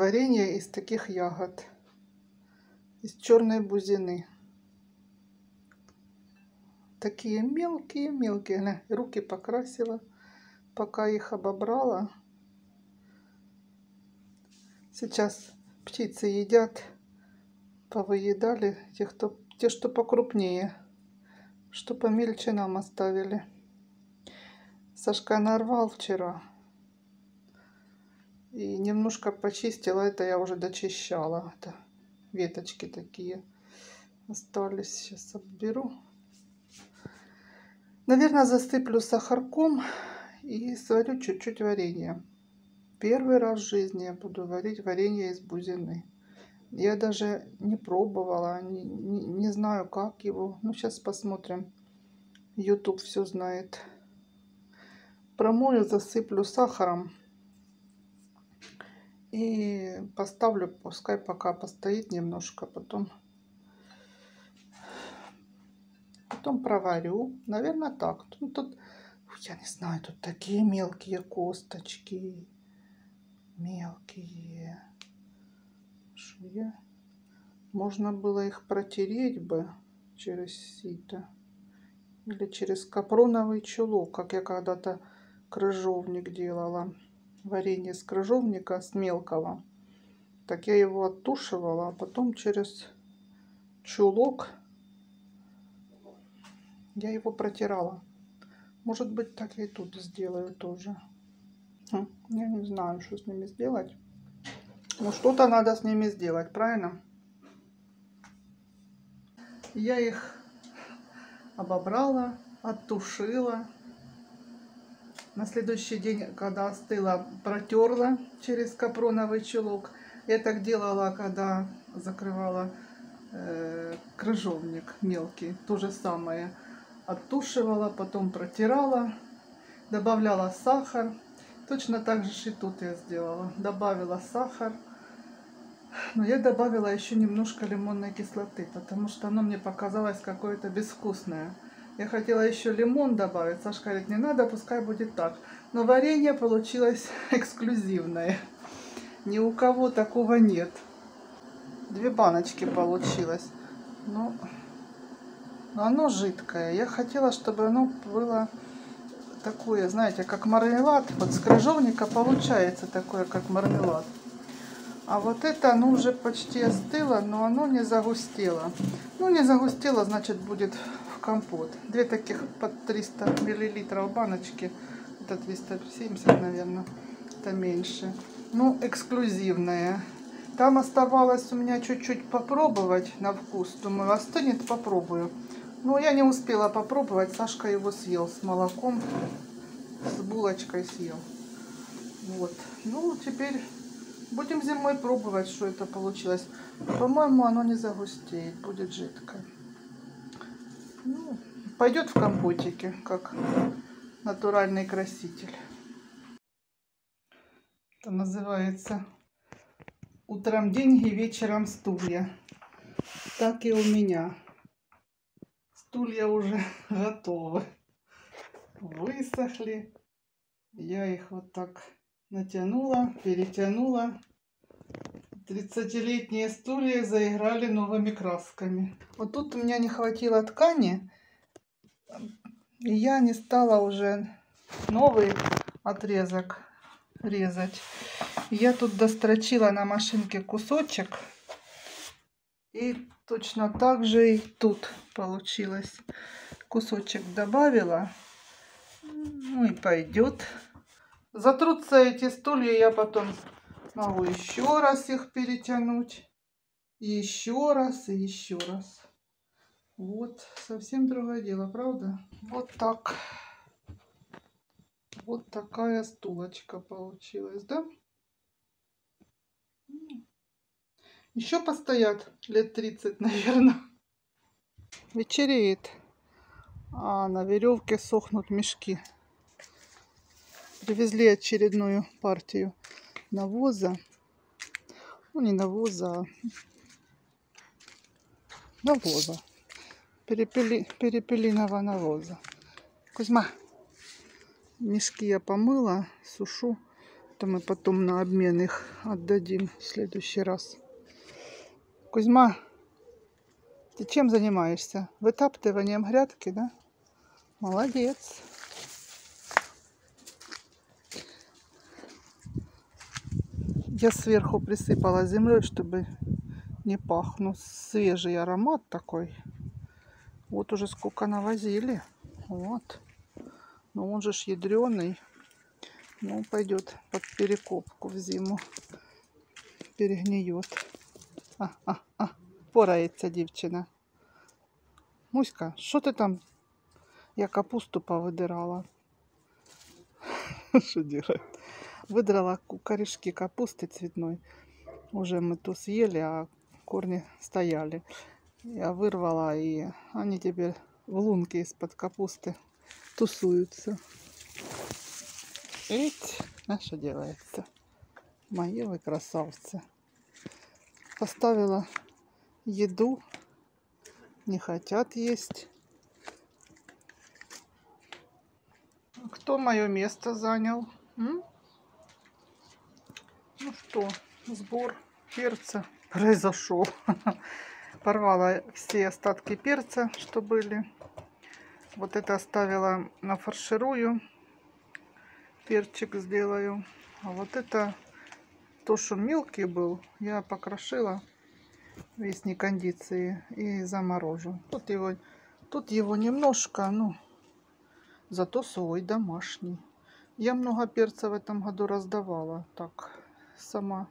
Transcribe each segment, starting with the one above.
варенье из таких ягод. Из черной бузины. Такие мелкие-мелкие. Руки покрасила, пока их обобрала. Сейчас птицы едят, повыедали те, кто, те, что покрупнее, что помельче нам оставили. Сашка нарвал вчера. И немножко почистила. Это я уже дочищала. Это веточки такие остались. Сейчас отберу. Наверное, засыплю сахарком и сварю чуть-чуть варенья. Первый раз в жизни я буду варить варенье из бузины. Я даже не пробовала, не, не, не знаю, как его. Ну, сейчас посмотрим. YouTube все знает. Промою, засыплю сахаром. И поставлю, пускай пока постоит немножко, потом, потом проварю. Наверное, так. Ну, тут, я не знаю, тут такие мелкие косточки мелкие. Что. Можно было их протереть бы через сито. Или через капроновый чулок, как я когда-то крыжовник делала. Варенье с крыжовника, с мелкого. Так я его оттушивала, а потом через чулок я его протирала. Может быть, так я и тут сделаю тоже. Хм, я не знаю, что с ними сделать. Но что-то надо с ними сделать, правильно? Я их обобрала, оттушила. На следующий день, когда остыла, протерла через капроновый чулок. Я так делала, когда закрывала э, крыжовник мелкий. То же самое. Оттушивала, потом протирала, добавляла сахар. Точно так же и тут я сделала. Добавила сахар. Но я добавила еще немножко лимонной кислоты, потому что оно мне показалось какое-то безвкусное. Я хотела еще лимон добавить. Сашка говорит, не надо, пускай будет так. Но варенье получилось эксклюзивное. Ни у кого такого нет. Две баночки получилось. Но, но оно жидкое. Я хотела, чтобы оно было такое, знаете, как мармелад. Вот с крыжовника получается такое, как мармелад. А вот это, оно уже почти остыло, но оно не загустело. Ну, не загустело, значит, будет компот. Две таких под 300 миллилитров баночки. Это 370, наверное. Это меньше. Ну, эксклюзивная. Там оставалось у меня чуть-чуть попробовать на вкус. Думаю, остынет, попробую. Но я не успела попробовать. Сашка его съел с молоком, с булочкой съел. Вот. Ну, теперь будем зимой пробовать, что это получилось. По-моему, оно не загустеет, будет жидкое. Ну, пойдет в компотике, как натуральный краситель. Это называется «Утром деньги, вечером стулья». Так и у меня. Стулья уже готовы. Высохли. Я их вот так натянула, перетянула. 30-летние стулья заиграли новыми красками. Вот тут у меня не хватило ткани. И я не стала уже новый отрезок резать. Я тут дострочила на машинке кусочек. И точно так же и тут получилось. Кусочек добавила. Ну и пойдет. Затрутся эти стулья, я потом могу еще раз их перетянуть. Еще раз и еще раз. Вот, совсем другое дело, правда? Вот так. Вот такая стулочка получилась, да? Еще постоят лет 30, наверное. Вечереет. А на веревке сохнут мешки. Привезли очередную партию навоза. Ну, не навоза, а навоза. Перепели, перепелиного навоза. Кузьма, мешки я помыла, сушу. Это мы потом на обмен их отдадим в следующий раз. Кузьма, ты чем занимаешься? Вытаптыванием грядки, да? Молодец. Я сверху присыпала землей, чтобы не пахнул. Свежий аромат такой. Вот уже сколько навозили. Вот. Но он же ж ядреный. Ну, пойдет под перекопку в зиму. Перегниет. А, а, а. Порається дівчина. Муська, що ти там? Я капусту повидирала. Що делать? Выдрала корешки капусты цветной. Уже мы ту съели, а корни стояли. Я вырвала, и они теперь в лунке из-под капусты тусуются. Эть, а что делается? Мои вы красавцы. Поставила еду. Не хотят есть. Кто мое место занял? М? Ну что, сбор перца произошел. Порвала все остатки перца, что были. Вот это оставила на фарширую. Перчик сделаю. А вот это, то, что мелкий был, я покрошила весь не кондиции и заморожу. Тут его, тут его немножко, ну, зато свой домашний. Я много перца в этом году раздавала. Так, сама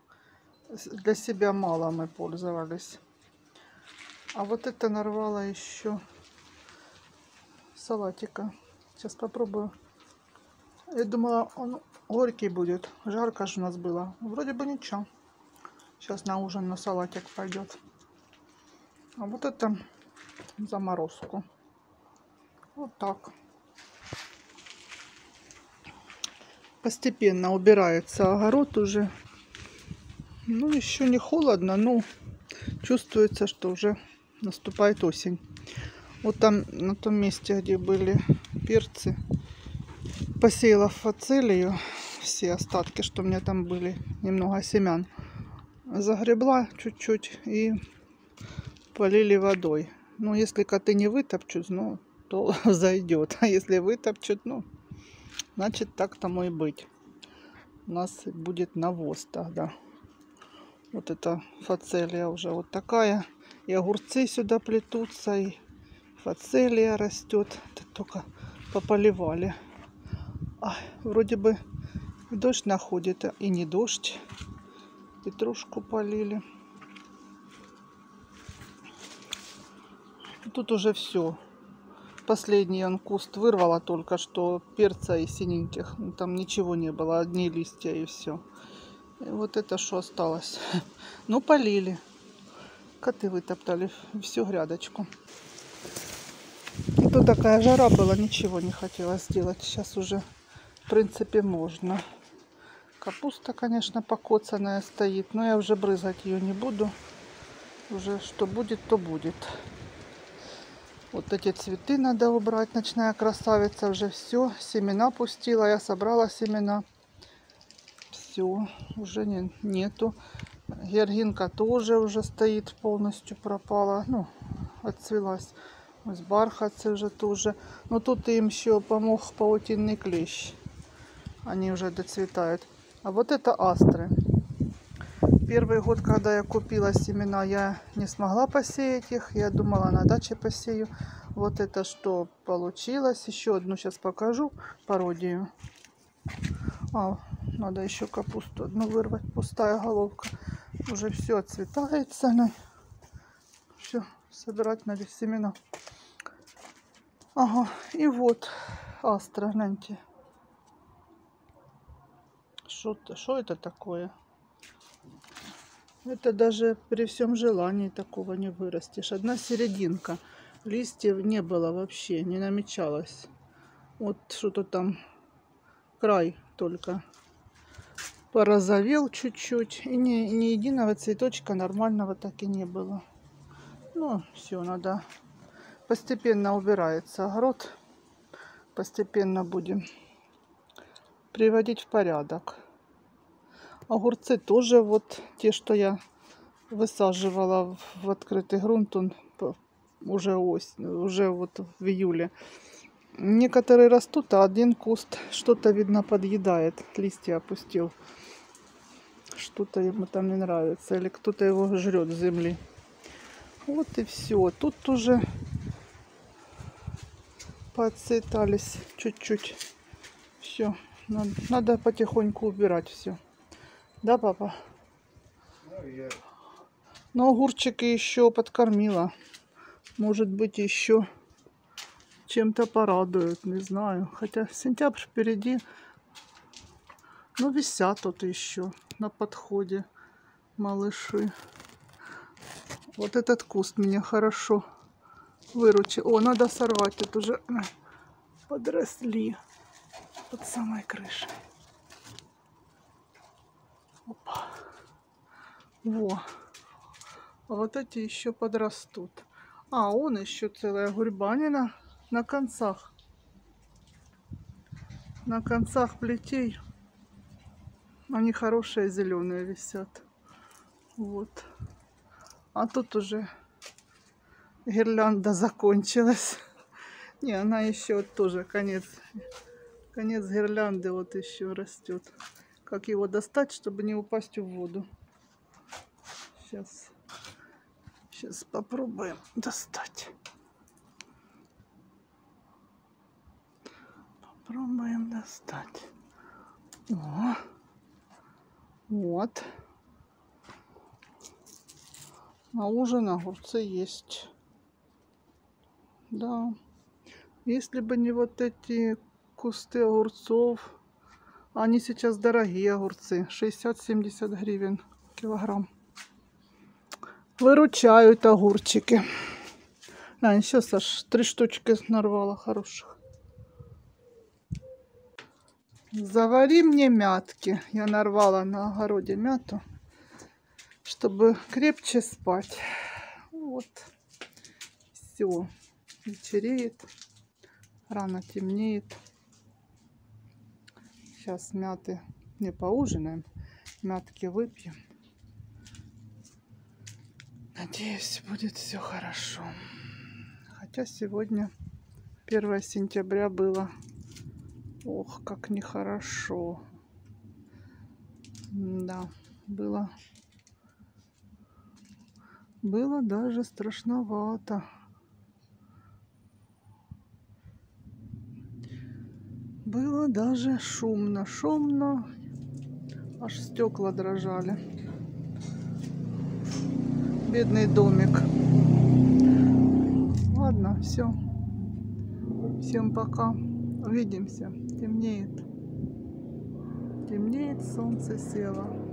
для себя мало мы пользовались. А вот это нарвала еще салатика. Сейчас попробую. Я думала, он горький будет. Жарко же у нас было. Вроде бы ничего. Сейчас на ужин на салатик пойдет. А вот это заморозку. Вот так. Постепенно убирается огород уже. Ну, еще не холодно, но чувствуется, что уже наступает осень. Вот там, на том месте, где были перцы, посеяла фацелию, все остатки, что у меня там были, немного семян. Загребла чуть-чуть и полили водой. Ну, если коты не вытопчут, ну, то зайдет. А если вытопчут, ну, значит, так тому и быть. У нас будет навоз тогда. Вот эта фацелия уже вот такая. И огурцы сюда плетутся, и фацелия растет. Это только пополивали. А, вроде бы дождь находит, а и не дождь. Петрушку полили. Тут уже все. Последний он куст вырвала только что перца и синеньких. Там ничего не было, одни листья и все. И вот это что осталось. Ну, полили. Коты вытоптали всю грядочку. И тут такая жара была, ничего не хотела сделать. Сейчас уже, в принципе, можно. Капуста, конечно, покоцанная стоит, но я уже брызгать ее не буду. Уже что будет, то будет. Вот эти цветы надо убрать. Ночная красавица уже все. Семена пустила. Я собрала семена. Все. Уже не, нету. Георгинка тоже уже стоит. Полностью пропала. Ну, отцвелась. Ось бархатцы уже тоже. Но тут им еще помог паутинный клещ. Они уже доцветают. А вот это астры. Первый год, когда я купила семена, я не смогла посеять их. Я думала, на даче посею. Вот это что получилось. Еще одну сейчас покажу пародию. А, надо еще капусту одну вырвать. Пустая головка. Уже все отцветается. Все, собирать надо семена. Ага, и вот астра, гляньте. Что это такое? Это даже при всем желании такого не вырастешь. Одна серединка. Листьев не было вообще, не намечалось. Вот что-то там край только порозовел чуть-чуть. И ни, ни единого цветочка нормального так и не было. Ну, все, надо постепенно убирается огород. Постепенно будем приводить в порядок. Огурцы тоже вот те, что я высаживала в открытый грунт, он уже осень, уже вот в июле. Некоторые растут, а один куст что-то, видно, подъедает. Листья опустил. Что-то ему там не нравится. Или кто-то его жрет с земли. Вот и все. Тут уже подцветались чуть-чуть. Все. Надо, надо потихоньку убирать все. Да, папа? Но огурчики еще подкормила. Может быть, еще чем-то порадуют, не знаю. Хотя сентябрь впереди. Ну, висят тут еще на подходе малыши. Вот этот куст меня хорошо выручил. О, надо сорвать. Тут уже подросли под самой крышей. Опа. Во. А вот эти еще подрастут. А, он еще целая гурьбанина на концах. На концах плетей. Они хорошие зеленые висят. Вот. А тут уже гирлянда закончилась. Не, она еще тоже конец. Конец гирлянды вот еще растет. Как его достать, чтобы не упасть в воду. Сейчас. Сейчас попробуем достать. Попробуем достать. О, вот. На ужин огурцы есть. Да. Если бы не вот эти кусты огурцов. Они сейчас дорогие огурцы. 60-70 гривен килограмм. Выручают огурчики. А, сейчас аж три штучки нарвала хороших. Завари мне мятки. Я нарвала на огороде мяту, чтобы крепче спать. Вот. Все. Вечереет. Рано темнеет. Сейчас мяты не поужинаем. Мятки выпьем. Надеюсь, будет все хорошо. Хотя сегодня 1 сентября было. Ох, как нехорошо. Да, было. Было даже страшновато. Было даже шумно, шумно. Аж стекла дрожали. Бедный домик. Ладно, все. Всем пока. Увидимся. Темнеет. Темнеет, солнце село.